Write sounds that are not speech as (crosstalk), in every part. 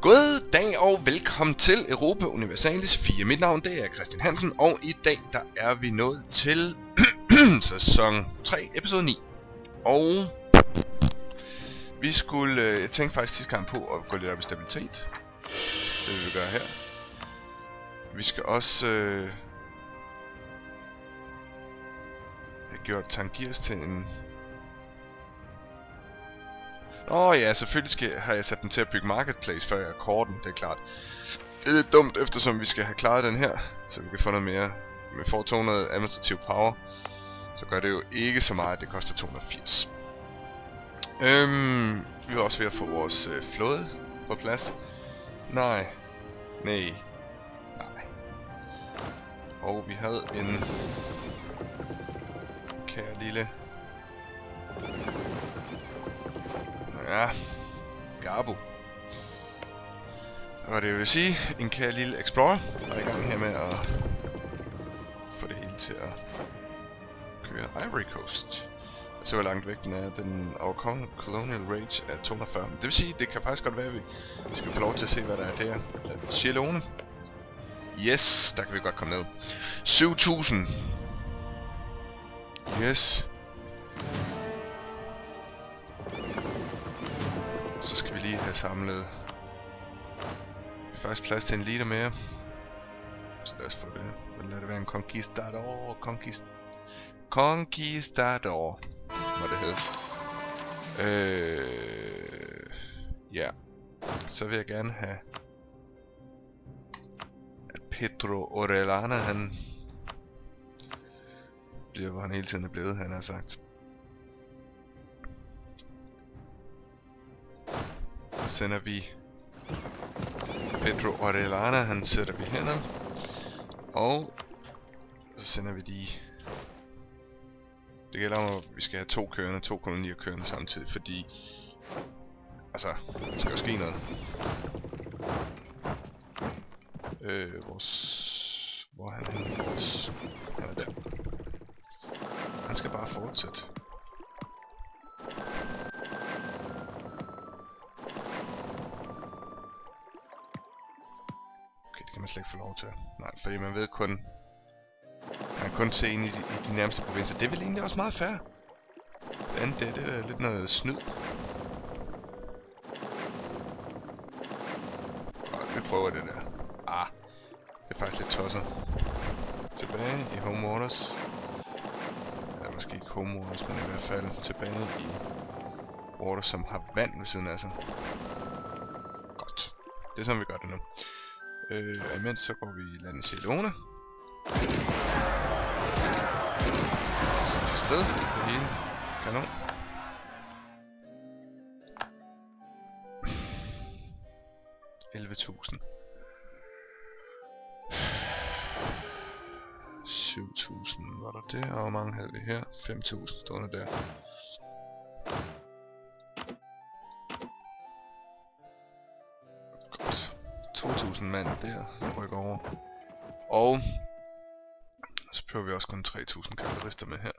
God dag og velkommen til Europa Universalis 4. Mit navn det er Christian Hansen, og i dag der er vi nået til (clears throat) sæson 3, episode 9. Og vi skulle, øh, jeg tænkte faktisk sidste gang på at gå lidt op i stabilitet. Det vil vi gøre her. Vi skal også øh, have gjort Tangiers til en Åh oh, ja, selvfølgelig skal, har jeg sat den til at bygge Marketplace, før jeg er korten, det er klart. Det er lidt dumt, eftersom vi skal have klaret den her, så vi kan få noget mere. Med får 200 administrativ power, så gør det jo ikke så meget, at det koster 280. Øhm, vi er også ved at få vores øh, flåde på plads. Nej. Nej. Nej. Og vi havde en kære lille Ja, Garbo. Og det vil sige, en kære lille Explorer, der er i gang her med at få det hele til at køre Ivory Coast. Så hvor langt væk den er. Den over Colonial Rage er 240. Det vil sige, det kan faktisk godt være, at vi skal få lov til at se, hvad der er der. Chilone. Yes, der kan vi godt komme ned. 7000. Yes. Have samlet... Der er faktisk plads til en liter mere. Så lad os få det. Men lad det være en Conquistador. Conquist... Conquistador. Må det hedde. Øh... Ja. Så vil jeg gerne have... At Pedro Orellana, han... Bliver, hvor han hele tiden er blevet, han har sagt. Sender vi Pedro Orellana, han sætter vi hænder. Og så sender vi de... Det gælder om, at vi skal have to kørende, to kolonier kørende samtidig, fordi... Altså, der skal jo ske noget. Øh, vores... Hvor er han henne? Vores... Han er der. Han skal bare fortsætte. Ikke få lov til. Nej, fordi man ved kun... Man kan kun se ind i de, i de nærmeste provinser. Det er vel egentlig også meget fair. Den, det, det er lidt noget snyd. Godt, vi prøver det der. Ah, det er faktisk lidt tosset. Tilbage i Home Waters. Eller måske ikke Home Waters, men i hvert fald tilbage i Waters, som har vand ved siden af sig. Godt. Det er sådan, vi gør det nu. Øh, imens så går vi i landet Celone. Så er sted det hele. Kanon. tusind. 7.000 var der der, og hvor mange havde vi her? 5.000 stående der. 2.000 mand der, som rykker over. Og så prøver vi også kun 3.000 kavalerister med her.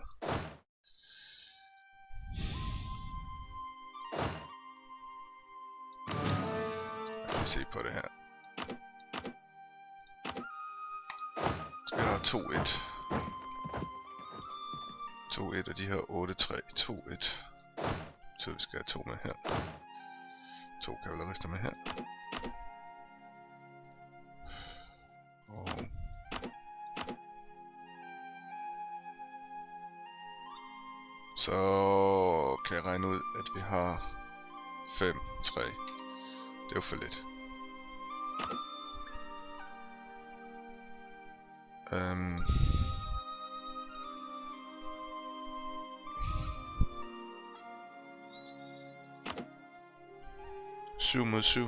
Lad os se på det her. Så vi har 2-1. 2-1, og de her 8-3. 2-1. Så vi skal have to med her. To kavalerister med her. Så kan jeg regne ud, at vi har 5, 3. Det er jo for lidt. Øhm. Syv mod syv.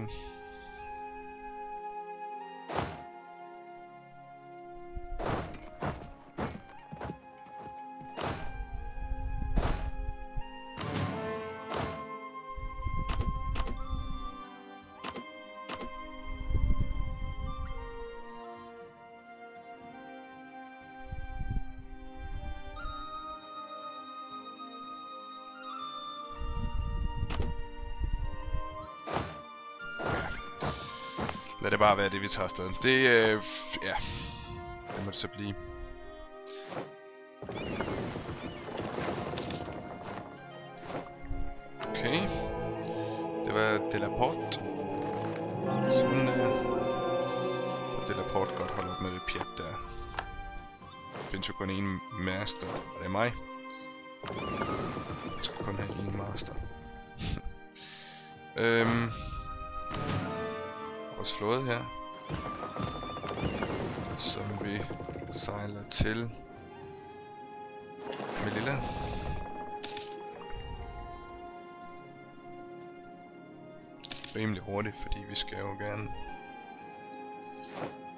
Lad det bare være det, vi tager afsted. Det, øh, ja, det må det så blive. Okay. Det var Delaport. Sådan øh. Og Delaport godt holde op med det pjat der. Der findes jo kun én master, og det er mig. Jeg skal kun have én master. (laughs) øhm og slået her. Som vi sejler til Melilla. rimelig hurtigt, fordi vi skal jo gerne...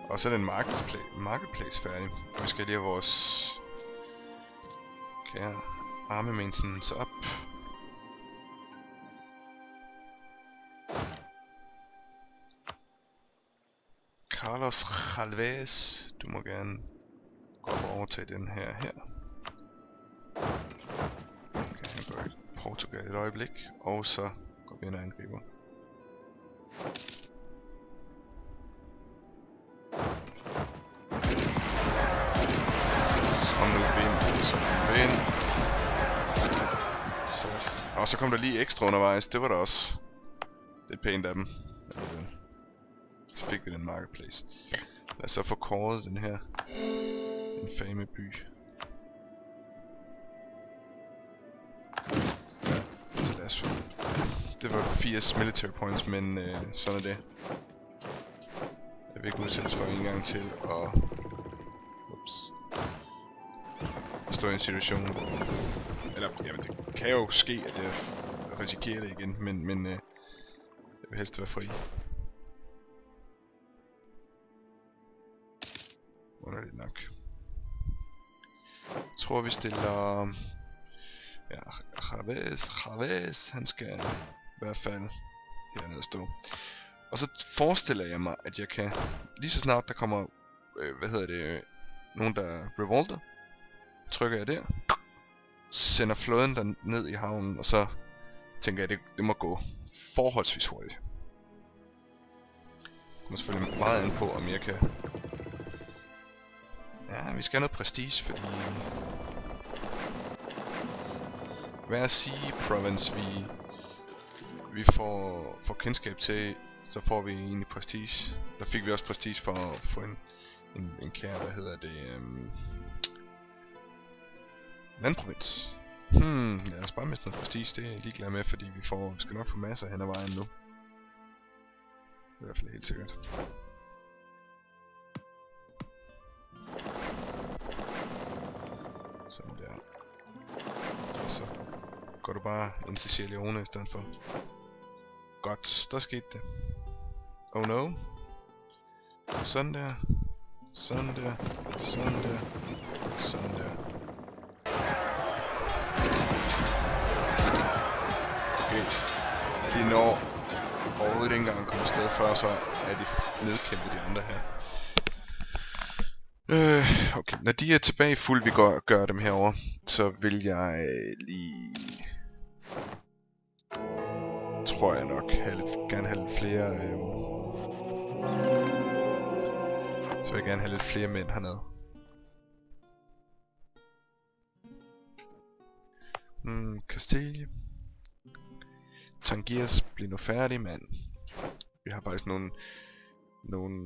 Og så er den marketplace, marketplace færdig. Og vi skal lige have vores kære arme maintenance op. Carlos Chalvez, du må gerne gå over og overtage den her her. Okay, han går i Portugal et øjeblik, og så går vi ind og angriber. Og så kom der lige ekstra undervejs. Det var der også. Det pænt af dem. Så fik vi den marketplace. Lad os så få kåret den her infame by. Så lad os Det var 80 military points, men øh, sådan er det. Jeg vil ikke udsættes for en gang til, og... Ups. Stå i en situation, hvor eller, jamen, det kan jo ske, at jeg risikerer det igen, men, men øh, jeg vil helst være fri. Underligt nok. Jeg tror, vi stiller... Ja, Chavez, Chavez, han skal i hvert fald hernede stå. Og så forestiller jeg mig, at jeg kan, lige så snart der kommer, øh, hvad hedder det, nogen der revolter, trykker jeg der, sender flåden der ned i havnen, og så tænker jeg, det, det må gå forholdsvis hurtigt. Det kommer selvfølgelig meget an på, om jeg kan... Ja, vi skal have noget prestige, fordi... Øh, hvad at sige, Province, vi, vi får, får kendskab til, så får vi egentlig prestige. Der fik vi også prestige for at få en, en, en kære, hvad hedder det, um, Landprovins. Hmm, lad os bare miste noget prestige, det er jeg ligeglad med, fordi vi får, vi skal nok få masser hen ad vejen nu. Det er i hvert fald helt sikkert. Og så går du bare ind til Sierra Leone i stedet for. Godt, der skete det. Oh no. Sådan der. Sådan der. Sådan der. Sådan der. Okay. de når overhovedet ikke engang at komme afsted før, så er de nedkæmpet de andre her. Øh, okay, når de er tilbage fuld, vi går, gør dem herover, så vil jeg lige... Tror jeg nok, have, gerne have lidt flere... Øh, så vil jeg gerne have lidt flere mænd hernede. Mm, Castille. Tangiers, bliv nu færdig, mand. Vi har faktisk nogle, nogle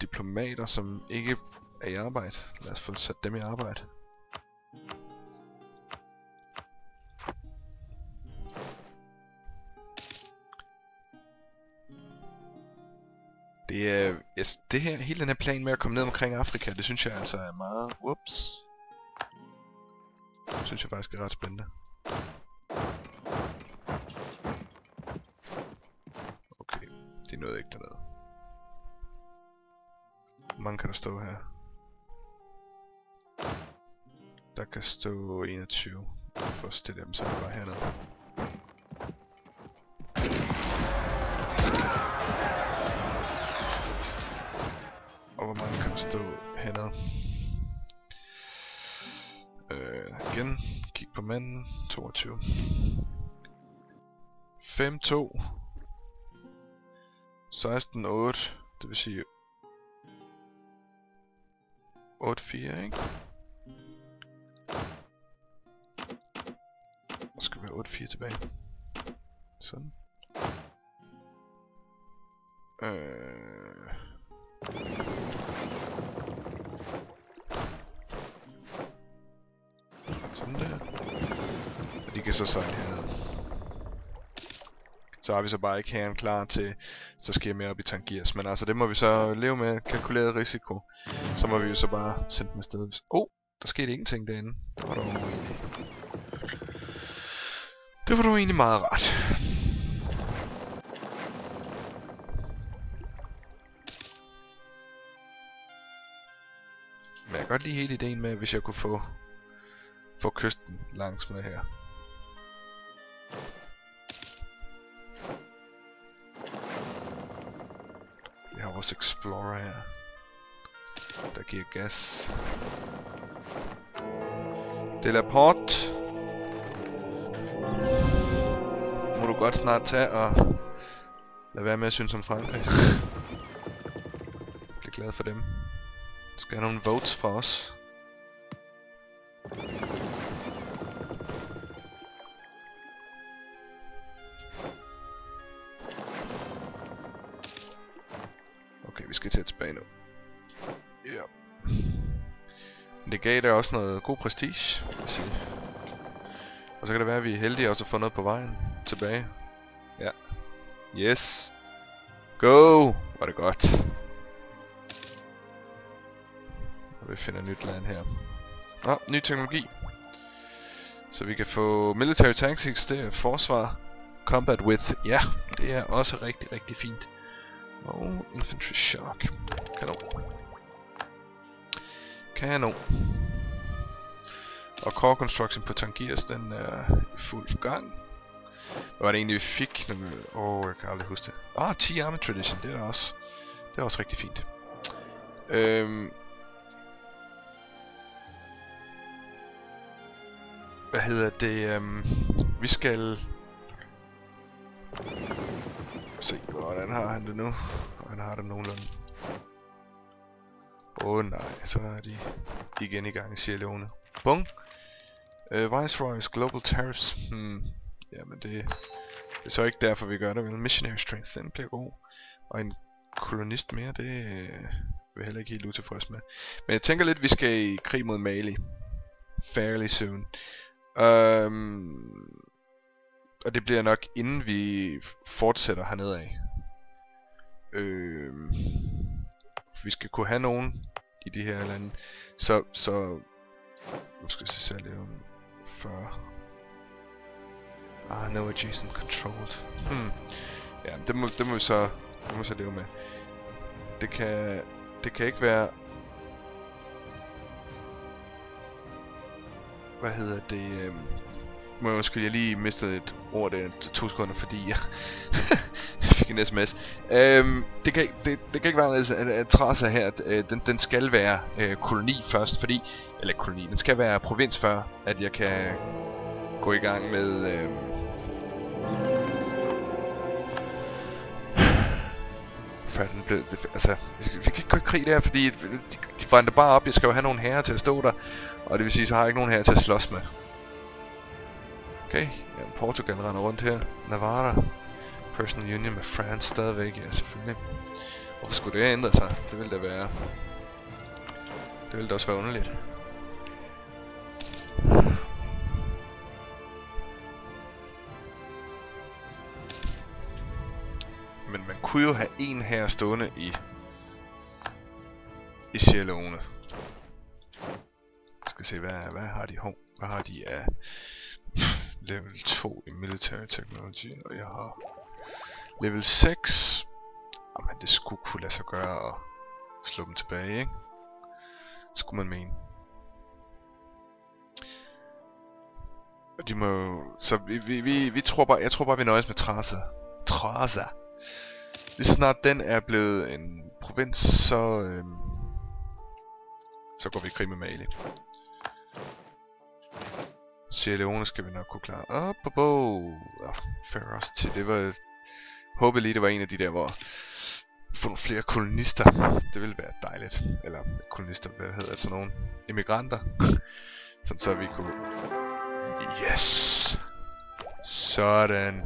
diplomater, som ikke er i arbejde. Lad os få sat dem i arbejde. Det er, yes, det her, hele den her plan med at komme ned omkring Afrika, det synes jeg altså er meget, whoops. Det synes jeg faktisk er ret spændende. de nåede ikke dernede. Hvor mange kan der stå her? Der kan stå 21. For at stille dem så bare hernede. Og hvor mange kan stå hernede? Øh, igen. Kig på manden. 22. 5-2. 16, 8. Det vil sige 8, 4, ikke? Fire tilbage. Sådan. Øh... Sådan der. Og de kan så sejle herned. Så har vi så bare ikke herren klar til, så skal jeg mere op i Tangiers. Men altså, det må vi så leve med kalkuleret risiko. Så må vi jo så bare sende dem afsted. Åh, oh, der skete ingenting derinde. Det var dog. Det var du egentlig meget rart. Men jeg kan godt lide hele ideen med, hvis jeg kunne få, få kysten langs med her. Vi har vores Explorer her. Der giver gas. Teleport. Må du godt snart tage og lade være med at synes om Frankrig. Bliv glad for dem. Du Skal have nogle votes fra os. Okay, vi skal til tilbage nu. Ja. Men det gav da også noget god prestige, vil jeg sige. Og så kan det være, at vi er heldige også at få noget på vejen tilbage. Ja. Yes. Go! Var det godt. Og vi finder nyt land her. Nå, ny teknologi. Så vi kan få Military Tactics, det er forsvar. Combat with, ja, det er også rigtig, rigtig fint. Og Infantry Shock. Kanon. Kanon. Og Core Construction på Tangiers, den er i fuld gang. Hvad var det egentlig, vi fik? Åh, oh, jeg kan aldrig huske det. Ah, 10 Army Tradition, det er også, det er også rigtig fint. Øhm, hvad hedder det? Øhm, vi skal... Se, hvordan har han det nu? Han har det nogenlunde. Åh oh, nej, så er de igen i gang i Sierra Leone. Bung! Øh, uh, Viceroy's Global Tariffs. Hmm. Jamen det, det er så ikke derfor vi gør det, vel? Missionary Strength, den bliver god. Og en kolonist mere, det øh, vil jeg heller ikke helt utilfreds med. Men jeg tænker lidt, vi skal i krig mod Mali. Fairly soon. Um, og det bliver nok inden vi fortsætter hernede af. Øh, vi skal kunne have nogen i de her lande. Så, så... Nu skal jeg se særligt om 40. Ah, no adjacent controlled. Hmm. Ja, det må, det må vi så, det må vi så leve med. Det kan, det kan ikke være... Hvad hedder det? Øhm, må jeg undskylde, jeg lige mistede et ord der to sekunder, fordi jeg (laughs) fik en sms. Øhm, det, kan, det, det kan ikke være en, at trasse her. Øh, den, den skal være øh, koloni først, fordi... Eller koloni, den skal være provins før, at jeg kan gå i gang med... Øh, før den blev... Det, altså, vi kan ikke gå i krig der, fordi de, de brændte bare op. Jeg skal jo have nogle herrer til at stå der. Og det vil sige, så har jeg ikke nogen herrer til at slås med. Okay, ja, Portugal render rundt her. Navarra. Personal Union med France stadigvæk, ja selvfølgelig. Og skulle det ændre sig? Det ville da være... Det ville da også være underligt. Men man kunne jo have en her stående i... I Sierra Leone. Jeg skal se, hvad, hvad har de? Hov, hvad har de af... level 2 i military technology, og jeg har level 6. Jamen, det skulle kunne lade sig gøre at slå dem tilbage, ikke? Skulle man mene. Og de må Så vi, vi, vi, vi tror bare, jeg tror bare, vi nøjes med Trasa. Trasa. Lige snart den er blevet en provins, så, øhm, så går vi i krig med Mali. Sierra Leone skal vi nok kunne klare. Op på bo. Ja, til det var... Håber lige, det var en af de der, hvor... få nogle flere kolonister. Det ville være dejligt. Eller kolonister, hvad hedder det, sådan nogle immigranter. Sådan så vi kunne... Yes! Sådan.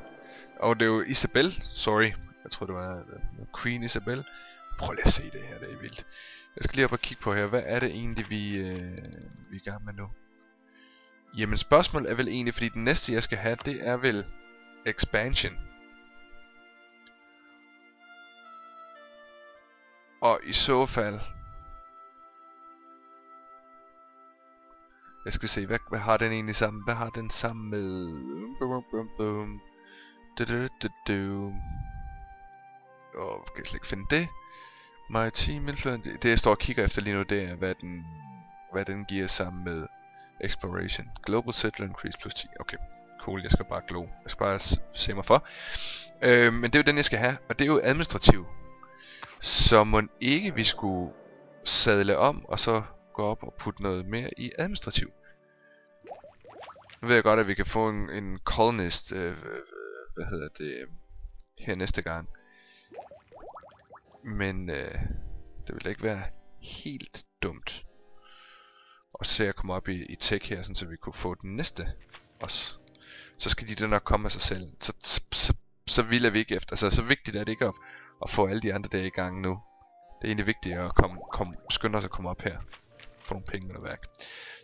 Og det er jo Isabel. Sorry. Jeg tror det var øh, Queen Isabel. Prøv lige at se det her, det er vildt. Jeg skal lige op og kigge på her. Hvad er det egentlig, vi, øh, vi er i gang med nu? Jamen spørgsmålet er vel egentlig, fordi den næste jeg skal have, det er vel expansion. Og i så fald... Jeg skal se, hvad, hvad har den egentlig sammen? Hvad har den sammen med... Bum, oh, Åh, kan jeg slet ikke finde det? My team influence... Det jeg står og kigger efter lige nu, det er, hvad den, hvad den giver sammen med Exploration. Global Settler Increase plus 10. Okay, cool. Jeg skal bare glo. Jeg skal bare se mig for. Øh, men det er jo den, jeg skal have. Og det er jo administrativ. Så må ikke vi skulle sadle om, og så gå op og putte noget mere i administrativ. Nu ved jeg godt, at vi kan få en, en colonist, øh, øh, øh hvad hedder det, øh, her næste gang. Men øh, det vil ikke være helt dumt. Og se at komme op i, i tech her, sådan, så vi kunne få den næste også. Så skal de da nok komme af sig selv. Så, så, så, så vil vi ikke efter. Altså, så vigtigt er det ikke at, at få alle de andre der i gang nu. Det er egentlig vigtigt at komme, komme, skynde os at komme op her. Få nogle penge og værk.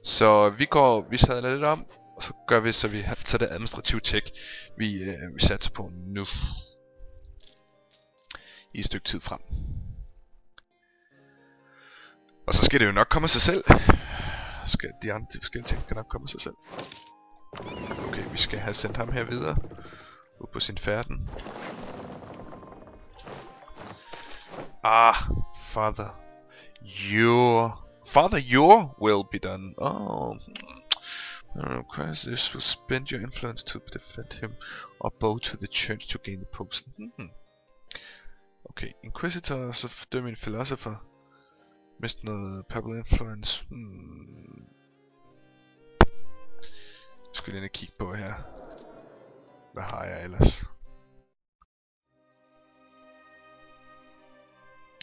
Så vi går, vi sadler lidt om, og så gør vi, så vi har så det administrative tjek, vi, øh, vi satser på nu. I et stykke tid frem. Og så skal det jo nok komme af sig selv. Skal de andre de forskellige ting skal nok komme af sig selv. Okay, vi skal have sendt ham her videre. Ud på sin færden. Ah, father. Your... Father, your will be done. Oh. No, Christ, this will spend your influence to defend him or bow to the church to gain the post. Hmm. Okay, Inquisitor, så fordømme en philosopher. Noget Purple Influence. Hmm. Jeg skal lige kigge på her. Hvad har jeg ellers?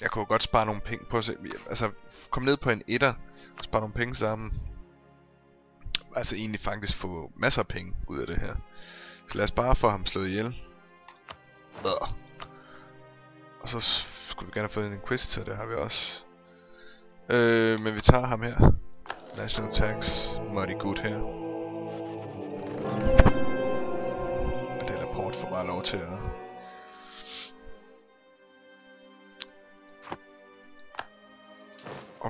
Jeg kunne godt spare nogle penge på sig. Altså, komme ned på en etter og spare nogle penge sammen. Altså egentlig faktisk få masser af penge ud af det her. Så lad os bare få ham slået ihjel. Og så skulle vi gerne have fået en Inquisitor, det har vi også. Øh, men vi tager ham her. National Tax, Muddy Good her. Og det rapport for bare lov til at...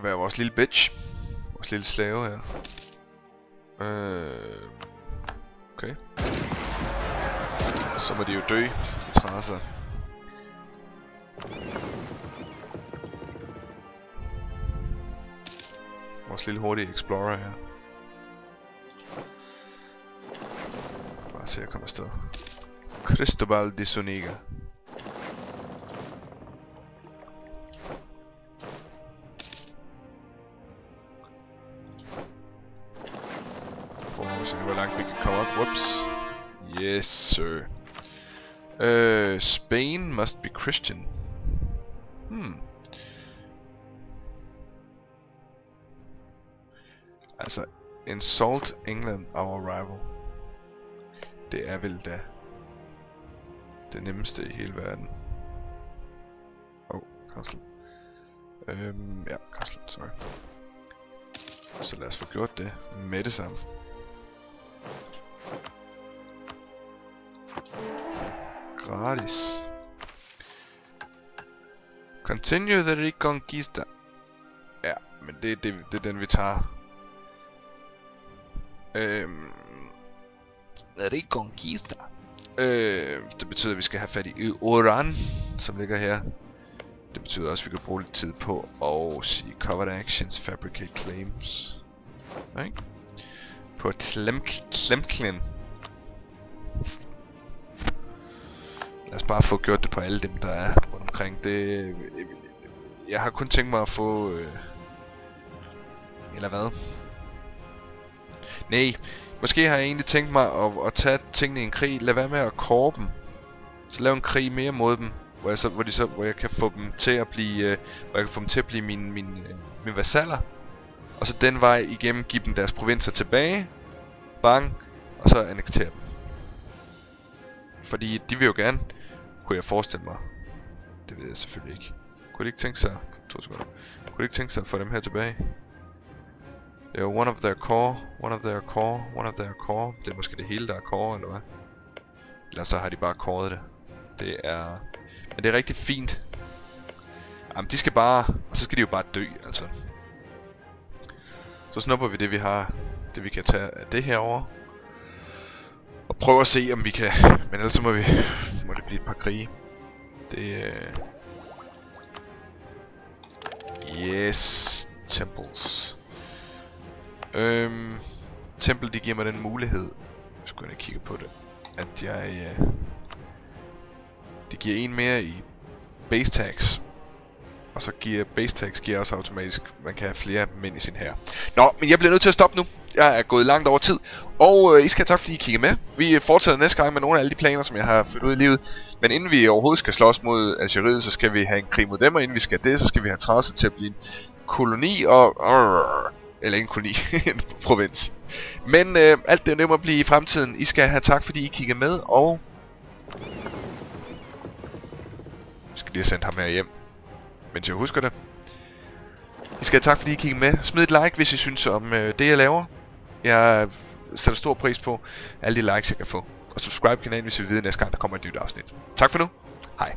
Og være vores lille bitch. Vores lille slave her. Øh... Okay. Så må de jo dø, de trasser. Vores lille hurtige explorer her. Bare se at komme afsted. Cristobal de Soniga. Se nu, hvor langt vi kan komme op. Whoops. Yes, sir. Uh, Spain must be Christian. Hmm. Altså, insult England our rival. Det er vel da det nemmeste i hele verden. Oh, Castle. Øhm, ja, Castle, sorry. Så lad os få gjort det med det samme. Gratis. Continue the reconquista. Ja, men det, det, det er den vi tager. Øhm, reconquista. Øh, det betyder, at vi skal have fat i Oran, som ligger her. Det betyder også, at vi kan bruge lidt tid på at sige covered actions, fabricate claims. Ikke? På Tlemklin. Lad os bare få gjort det på alle dem, der er rundt omkring. Det, øh, jeg har kun tænkt mig at få... Øh, eller hvad? Nej, måske har jeg egentlig tænkt mig at, at tage tingene i en krig. Lad være med at kåre dem. Så lave en krig mere mod dem. hvor jeg, så, hvor, de så, hvor jeg kan få dem til at blive, øh, hvor jeg kan få dem til at blive mine, mine, øh, mine vasaller. Og så den vej igennem give dem deres provinser tilbage. Bang. Og så annektere dem. Fordi de vil jo gerne, kunne jeg forestille mig. Det ved jeg selvfølgelig ikke. Kunne de ikke tænke sig, to sekunder. Kunne de ikke tænke sig at få dem her tilbage? Det er one of their core, one of their core, one of their core. Det er måske det hele, der er core, eller hvad? Eller så har de bare kåret det. Det er... Men det er rigtig fint. Jamen, de skal bare... Og så skal de jo bare dø, altså. Så snupper vi det, vi har... Det vi kan tage af det her over. Og prøve at se, om vi kan... Men ellers så må vi... Må det blive et par krige. Det... Øh... Yes... Temples. Øhm... Tempel, de giver mig den mulighed. Jeg skulle ikke kigge på det. At jeg... Øh, det giver en mere i base tags. Og så giver base tags giver også automatisk, man kan have flere mænd i sin her. Nå, men jeg bliver nødt til at stoppe nu. Jeg er gået langt over tid. Og øh, I skal have tak, fordi I kigger med. Vi fortsætter næste gang med nogle af alle de planer, som jeg har ført ud i livet. Men inden vi overhovedet skal slås mod Algeriet, så skal vi have en krig mod dem. Og inden vi skal det, så skal vi have Trasse til at blive en koloni og... Øh, eller en koloni, (laughs) en provins. Men øh, alt det må blive i fremtiden. I skal have tak, fordi I kigger med, og... Jeg skal lige have sendt ham her hjem, mens jeg husker det. I skal have tak, fordi I kigger med. Smid et like, hvis I synes om øh, det, jeg laver. Jeg sætter stor pris på alle de likes, jeg kan få. Og subscribe kanalen, hvis I vil vide næste gang, der kommer et nyt afsnit. Tak for nu. Hej.